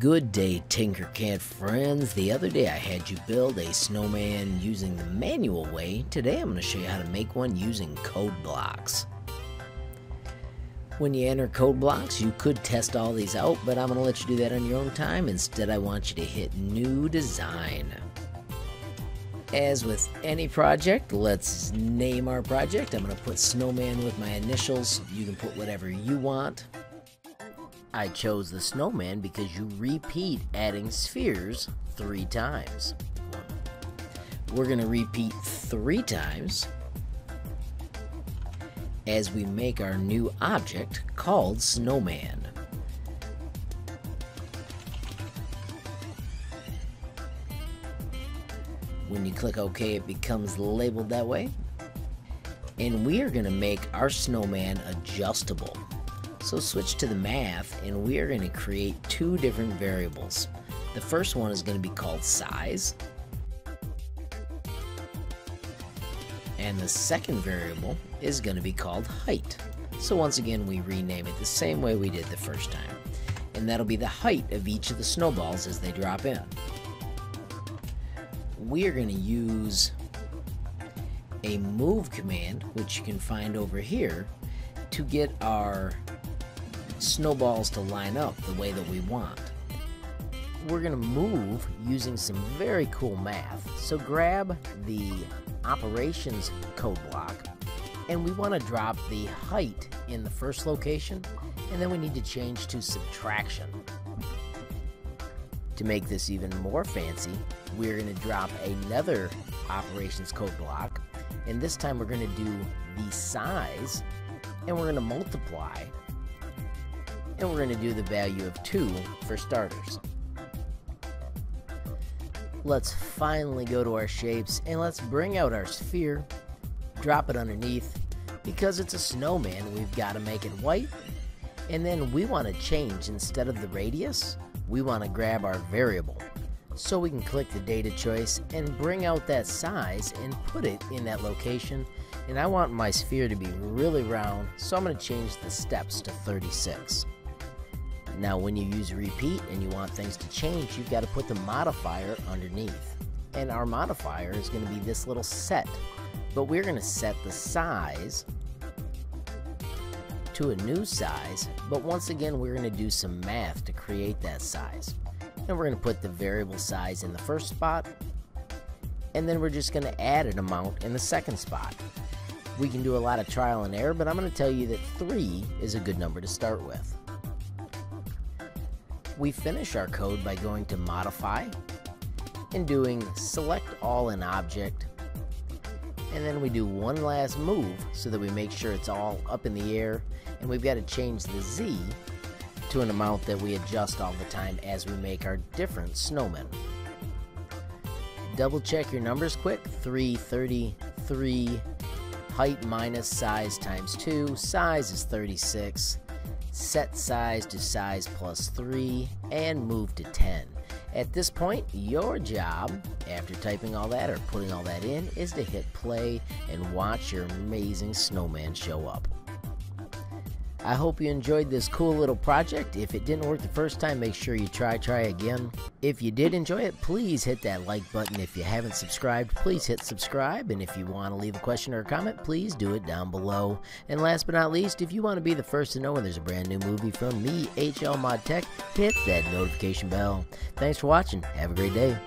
Good day, Tinkercad friends. The other day I had you build a snowman using the manual way. Today I'm going to show you how to make one using code blocks. When you enter code blocks, you could test all these out, but I'm going to let you do that on your own time. Instead, I want you to hit New Design. As with any project, let's name our project. I'm going to put Snowman with my initials. You can put whatever you want. I chose the snowman because you repeat adding spheres three times. We're going to repeat three times as we make our new object called snowman. When you click OK, it becomes labeled that way. And we are going to make our snowman adjustable. So switch to the math and we are going to create two different variables. The first one is going to be called size. And the second variable is going to be called height. So once again we rename it the same way we did the first time. And that'll be the height of each of the snowballs as they drop in. We are going to use a move command, which you can find over here, to get our snowballs to line up the way that we want. We're going to move using some very cool math. So grab the operations code block and we want to drop the height in the first location and then we need to change to subtraction. To make this even more fancy, we're going to drop another operations code block and this time we're going to do the size and we're going to multiply and we're going to do the value of 2 for starters. Let's finally go to our shapes and let's bring out our sphere, drop it underneath. Because it's a snowman, we've got to make it white. And then we want to change, instead of the radius, we want to grab our variable. So we can click the data choice and bring out that size and put it in that location. And I want my sphere to be really round, so I'm going to change the steps to 36. Now, when you use repeat and you want things to change, you've got to put the modifier underneath. And our modifier is going to be this little set. But we're going to set the size to a new size. But once again, we're going to do some math to create that size. And we're going to put the variable size in the first spot. And then we're just going to add an amount in the second spot. We can do a lot of trial and error, but I'm going to tell you that 3 is a good number to start with. We finish our code by going to Modify and doing Select All in Object. And then we do one last move so that we make sure it's all up in the air. And we've got to change the Z to an amount that we adjust all the time as we make our different snowmen. Double check your numbers quick. 333 height minus size times 2. Size is 36 set size to size plus 3, and move to 10. At this point, your job, after typing all that or putting all that in, is to hit play and watch your amazing snowman show up. I hope you enjoyed this cool little project. If it didn't work the first time, make sure you try, try again. If you did enjoy it, please hit that like button. If you haven't subscribed, please hit subscribe. And if you want to leave a question or a comment, please do it down below. And last but not least, if you want to be the first to know when there's a brand new movie from me, HL Mod Tech, hit that notification bell. Thanks for watching. Have a great day.